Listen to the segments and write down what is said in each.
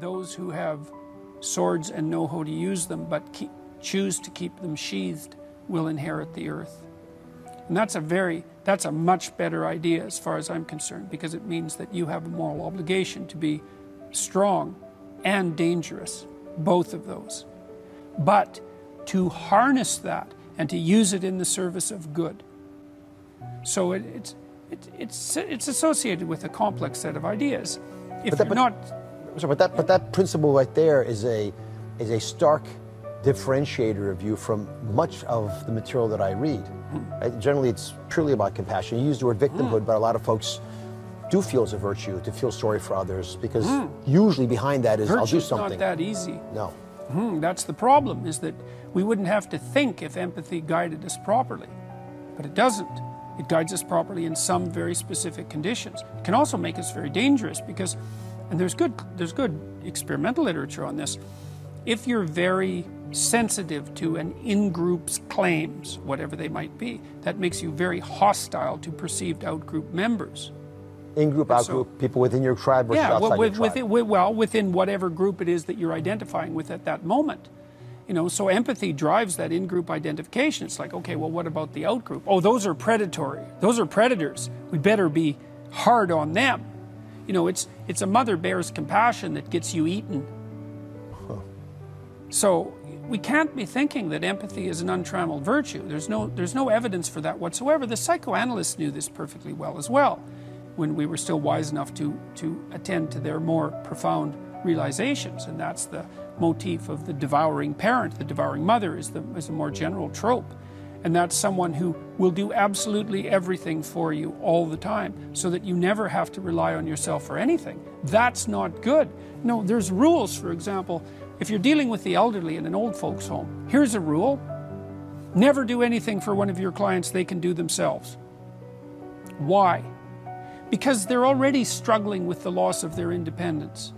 those who have swords and know how to use them, but keep, choose to keep them sheathed, will inherit the earth. And that's a very, that's a much better idea as far as I'm concerned, because it means that you have a moral obligation to be strong and dangerous, both of those. But to harness that and to use it in the service of good. So it, it's, it, it's, it's associated with a complex set of ideas. If that, you're not Sorry, but that but that principle right there is a is a stark differentiator of you from much of the material that I read. Right? Generally, it's purely about compassion. You use the word victimhood, hmm. but a lot of folks do feel it's a virtue to feel sorry for others because hmm. usually behind that is I'll do something. not that easy. no. Hmm, that's the problem, is that we wouldn't have to think if empathy guided us properly. But it doesn't. It guides us properly in some very specific conditions. It can also make us very dangerous because, and there's good, there's good experimental literature on this. If you're very sensitive to an in-group's claims, whatever they might be, that makes you very hostile to perceived out-group members. In group, out group, people within your tribe versus Yeah, outside well, with, your tribe. with, well, within whatever group it is that you're identifying with at that moment. You know, so empathy drives that in-group identification. It's like, okay, well, what about the out-group? Oh, those are predatory. Those are predators. We better be hard on them. You know, it's it's a mother bear's compassion that gets you eaten. So we can't be thinking that empathy is an untrammeled virtue. There's no there's no evidence for that whatsoever. The psychoanalysts knew this perfectly well as well when we were still wise enough to, to attend to their more profound realizations. And that's the motif of the devouring parent. The devouring mother is, the, is a more general trope. And that's someone who will do absolutely everything for you all the time so that you never have to rely on yourself for anything. That's not good. No, there's rules, for example. If you're dealing with the elderly in an old folks' home, here's a rule never do anything for one of your clients they can do themselves. Why? because they're already struggling with the loss of their independence.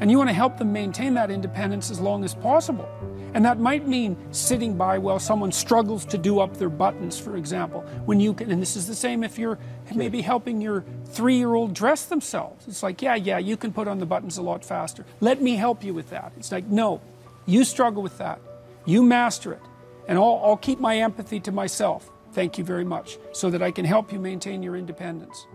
And you want to help them maintain that independence as long as possible. And that might mean sitting by while someone struggles to do up their buttons, for example. When you can, and this is the same if you're maybe helping your three year old dress themselves. It's like, yeah, yeah, you can put on the buttons a lot faster. Let me help you with that. It's like, no, you struggle with that. You master it. And I'll, I'll keep my empathy to myself. Thank you very much. So that I can help you maintain your independence.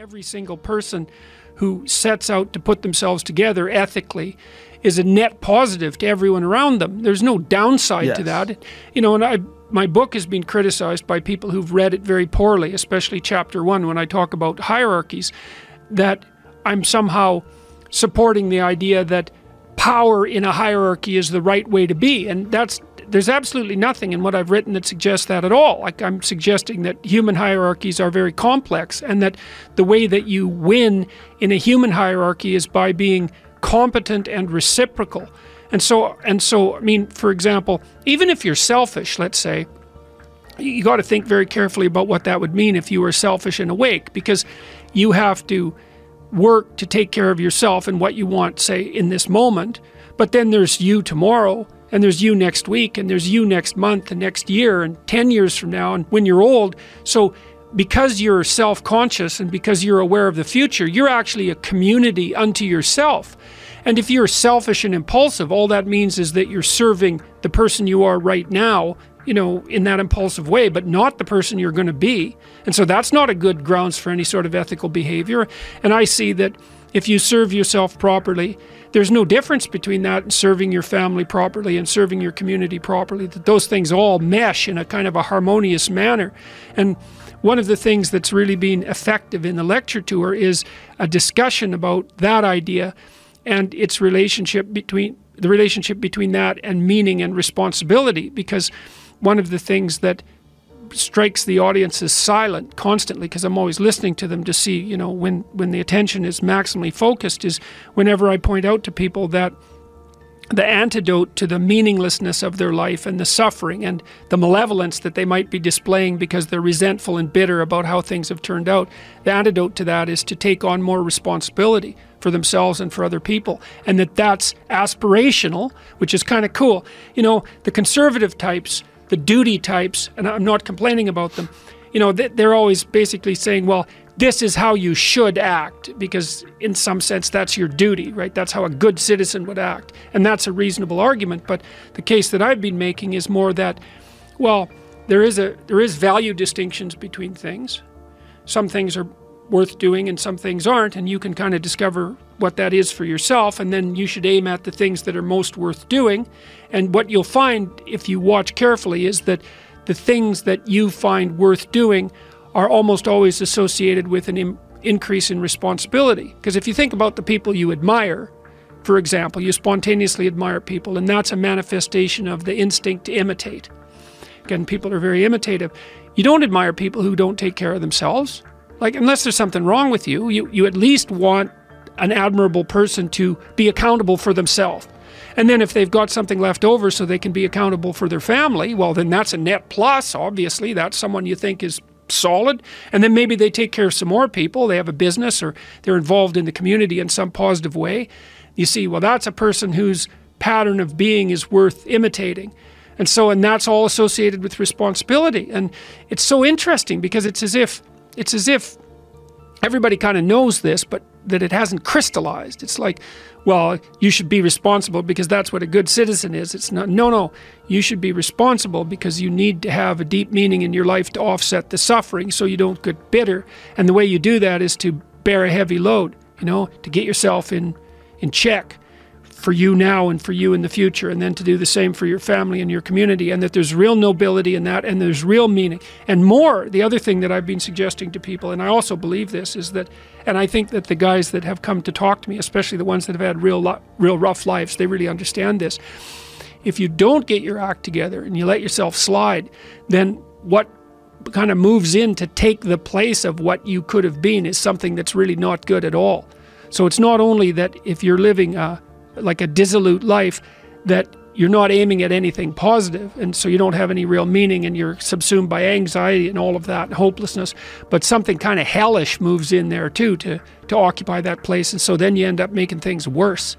Every single person who sets out to put themselves together ethically is a net positive to everyone around them. There's no downside to that. You know, and I my book has been criticized by people who've read it very poorly, especially chapter 1 when I talk about hierarchies that I'm somehow supporting the idea that power in a hierarchy is the right way to be and that's there's absolutely nothing in what I've written that suggests that at all. Like I'm suggesting that human hierarchies are very complex and that the way that you win in a human hierarchy is by being competent and reciprocal. And so and so I mean for example, even if you're selfish, let's say, you got to think very carefully about what that would mean if you were selfish and awake because you have to work to take care of yourself and what you want say in this moment but then there's you tomorrow and there's you next week and there's you next month and next year and 10 years from now and when you're old so because you're self-conscious and because you're aware of the future you're actually a community unto yourself and if you're selfish and impulsive all that means is that you're serving the person you are right now you know, in that impulsive way, but not the person you're going to be. And so that's not a good grounds for any sort of ethical behavior. And I see that if you serve yourself properly, there's no difference between that and serving your family properly and serving your community properly, that those things all mesh in a kind of a harmonious manner. And one of the things that's really been effective in the lecture tour is a discussion about that idea and its relationship between the relationship between that and meaning and responsibility because one of the things that strikes the audience as silent constantly because I'm always listening to them to see, you know, when when the attention is maximally focused is whenever I point out to people that the antidote to the meaninglessness of their life and the suffering and the malevolence that they might be displaying because they're resentful and bitter about how things have turned out. The antidote to that is to take on more responsibility for themselves and for other people, and that that's aspirational, which is kind of cool. You know, the conservative types the duty types, and I'm not complaining about them, you know, they're always basically saying, well, this is how you should act, because in some sense that's your duty, right? That's how a good citizen would act. And that's a reasonable argument. But the case that I've been making is more that, well, there is a there is value distinctions between things. Some things are worth doing and some things aren't, and you can kind of discover what that is for yourself, and then you should aim at the things that are most worth doing. And what you'll find if you watch carefully is that the things that you find worth doing are almost always associated with an increase in responsibility. Because if you think about the people you admire, for example, you spontaneously admire people, and that's a manifestation of the instinct to imitate. Again, people are very imitative. You don't admire people who don't take care of themselves. Like, unless there's something wrong with you, you, you at least want an admirable person to be accountable for themselves. And then if they've got something left over so they can be accountable for their family, well, then that's a net plus, obviously. That's someone you think is solid. And then maybe they take care of some more people. They have a business or they're involved in the community in some positive way. You see, well, that's a person whose pattern of being is worth imitating. And so, and that's all associated with responsibility. And it's so interesting because it's as if, it's as if everybody kind of knows this, but that it hasn't crystallized. It's like, well, you should be responsible because that's what a good citizen is. It's not, no, no, you should be responsible because you need to have a deep meaning in your life to offset the suffering so you don't get bitter. And the way you do that is to bear a heavy load, you know, to get yourself in, in check for you now and for you in the future, and then to do the same for your family and your community, and that there's real nobility in that, and there's real meaning. And more, the other thing that I've been suggesting to people, and I also believe this, is that, and I think that the guys that have come to talk to me, especially the ones that have had real, real rough lives, they really understand this. If you don't get your act together and you let yourself slide, then what kind of moves in to take the place of what you could have been is something that's really not good at all. So it's not only that if you're living a like a dissolute life that you're not aiming at anything positive and so you don't have any real meaning and you're subsumed by anxiety and all of that and hopelessness. But something kind of hellish moves in there too to to occupy that place and so then you end up making things worse.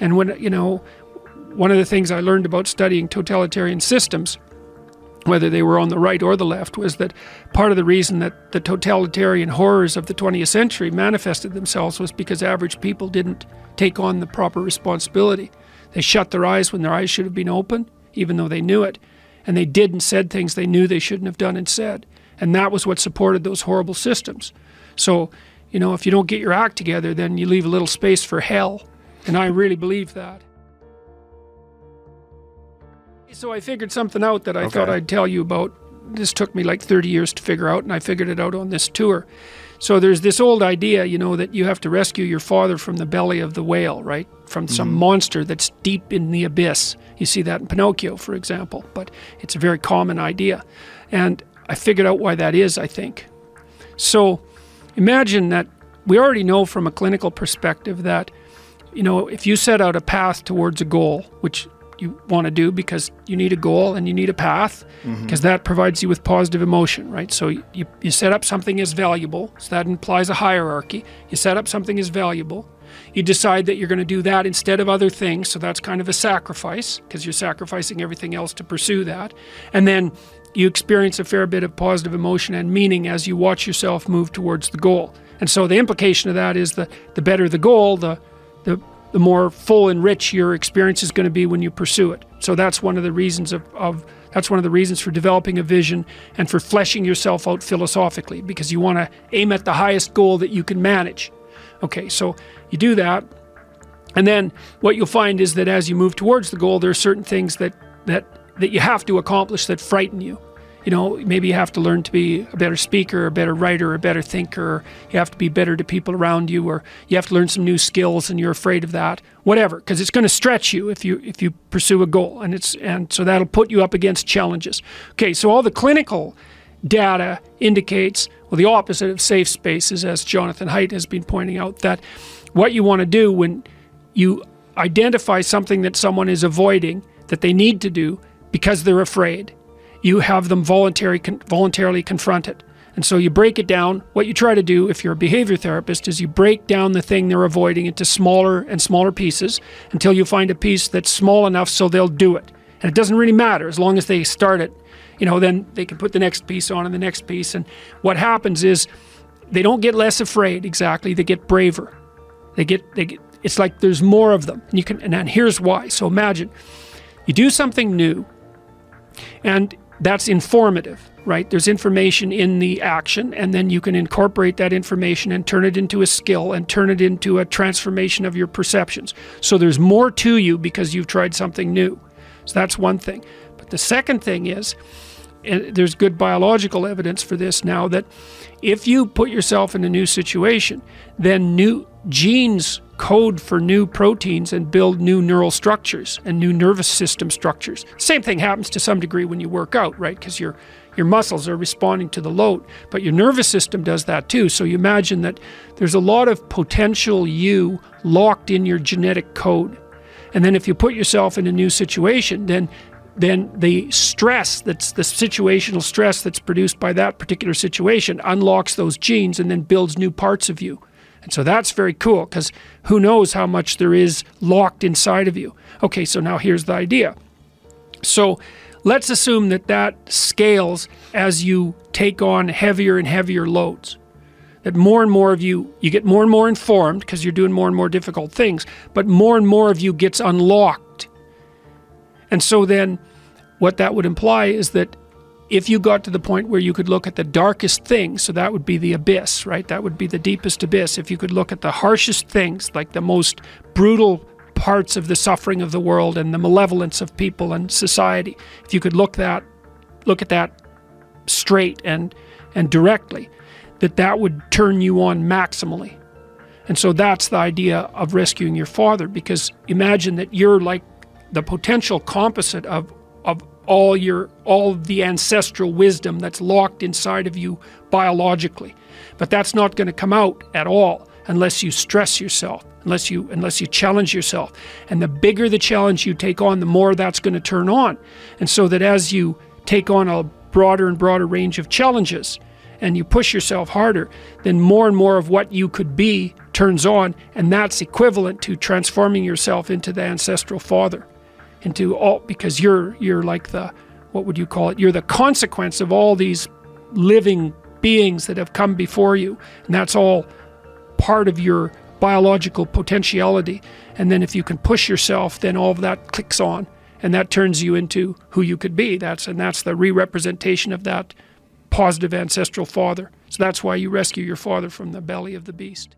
And when you know one of the things i learned about studying totalitarian systems whether they were on the right or the left was that part of the reason that the totalitarian horrors of the 20th century manifested themselves was because average people didn't take on the proper responsibility. They shut their eyes when their eyes should have been open, even though they knew it. And they did and said things they knew they shouldn't have done and said. And that was what supported those horrible systems. So, you know, if you don't get your act together, then you leave a little space for hell. And I really believe that. So I figured something out that I okay. thought I'd tell you about. This took me like 30 years to figure out, and I figured it out on this tour. So there's this old idea, you know, that you have to rescue your father from the belly of the whale, right? From some mm-hmm. monster that's deep in the abyss. You see that in Pinocchio, for example, but it's a very common idea. And I figured out why that is, I think. So imagine that we already know from a clinical perspective that, you know, if you set out a path towards a goal, which you want to do because you need a goal and you need a path because mm-hmm. that provides you with positive emotion, right? So you, you set up something as valuable, so that implies a hierarchy. You set up something as valuable. You decide that you're going to do that instead of other things, so that's kind of a sacrifice because you're sacrificing everything else to pursue that. And then you experience a fair bit of positive emotion and meaning as you watch yourself move towards the goal. And so the implication of that is that the better the goal, the the the more full and rich your experience is going to be when you pursue it. So that's one of the reasons of, of that's one of the reasons for developing a vision and for fleshing yourself out philosophically because you want to aim at the highest goal that you can manage. Okay, so you do that. And then what you'll find is that as you move towards the goal, there are certain things that that that you have to accomplish that frighten you you know, maybe you have to learn to be a better speaker, a better writer, a better thinker. You have to be better to people around you, or you have to learn some new skills, and you're afraid of that. Whatever, because it's going to stretch you if you if you pursue a goal, and it's and so that'll put you up against challenges. Okay, so all the clinical data indicates well the opposite of safe spaces, as Jonathan Haidt has been pointing out, that what you want to do when you identify something that someone is avoiding that they need to do because they're afraid you have them voluntary, con voluntarily confronted. And so you break it down. What you try to do if you're a behavior therapist is you break down the thing they're avoiding into smaller and smaller pieces until you find a piece that's small enough so they'll do it. And it doesn't really matter as long as they start it. you know, then they can put the next piece on and the next piece. And what happens is they don't get less afraid exactly, they get braver. They get, they get, it's like there's more of them. And you can, and, and here's why. So imagine you do something new and that's informative, right? There's information in the action, and then you can incorporate that information and turn it into a skill and turn it into a transformation of your perceptions. So there's more to you because you've tried something new. So that's one thing. But the second thing is, and there's good biological evidence for this now, that if you put yourself in a new situation, then new genes code for new proteins and build new neural structures and new nervous system structures. Same thing happens to some degree when you work out, right? Because your your muscles are responding to the load, but your nervous system does that too. So you imagine that there's a lot of potential you locked in your genetic code. And then if you put yourself in a new situation, then then the stress that's the situational stress that's produced by that particular situation unlocks those genes and then builds new parts of you. And so that's very cool because who knows how much there is locked inside of you. Okay, so now here's the idea. So let's assume that that scales as you take on heavier and heavier loads. That more and more of you, you get more and more informed because you're doing more and more difficult things, but more and more of you gets unlocked. And so then what that would imply is that if you got to the point where you could look at the darkest things, so that would be the abyss, right? That would be the deepest abyss. If you could look at the harshest things, like the most brutal parts of the suffering of the world and the malevolence of people and society, if you could look that look at that straight and and directly, that that would turn you on maximally. And so that's the idea of rescuing your father because imagine that you're like the potential composite of of all your all the ancestral wisdom that's locked inside of you biologically. But that's not going to come out at all unless you stress yourself, unless you unless you challenge yourself. And the bigger the challenge you take on, the more that's going to turn on. And so that as you take on a broader and broader range of challenges and you push yourself harder, then more and more of what you could be turns on, and that's equivalent to transforming yourself into the ancestral father into all because you're you're like the what would you call it? You're the consequence of all these living beings that have come before you, and that's all part of your biological potentiality. And then if you can push yourself, then all of that clicks on, and that turns you into who you could be. That's and that's the re-representation of that positive ancestral father. So that's why you rescue your father from the belly of the beast.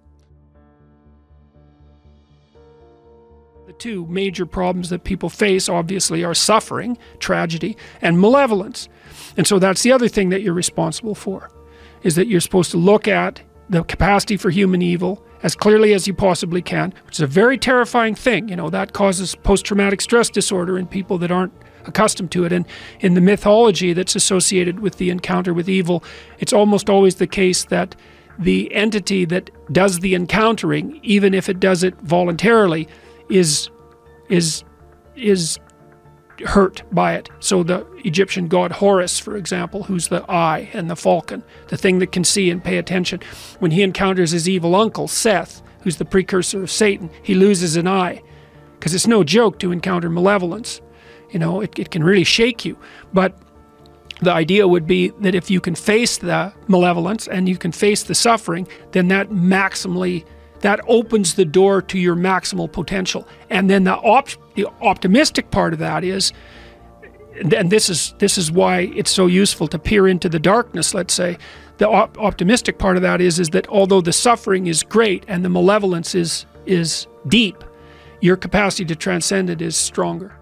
The two major problems that people face, obviously, are suffering, tragedy, and malevolence. And so that's the other thing that you're responsible for, is that you're supposed to look at the capacity for human evil as clearly as you possibly can, which is a very terrifying thing. You know, that causes post-traumatic stress disorder in people that aren't accustomed to it. And in the mythology that's associated with the encounter with evil, it's almost always the case that the entity that does the encountering, even if it does it voluntarily, is is is hurt by it. So the Egyptian god Horus, for example, who's the eye and the falcon, the thing that can see and pay attention, when he encounters his evil uncle Seth, who's the precursor of Satan, he loses an eye. Because it's no joke to encounter malevolence. You know, it, it can really shake you. But the idea would be that if you can face the malevolence and you can face the suffering, then that maximally that opens the door to your maximal potential. And then the, op the optimistic part of that is, and this is this is why it's so useful to peer into the darkness. Let's say the op optimistic part of that is is that although the suffering is great and the malevolence is is deep, your capacity to transcend it is stronger.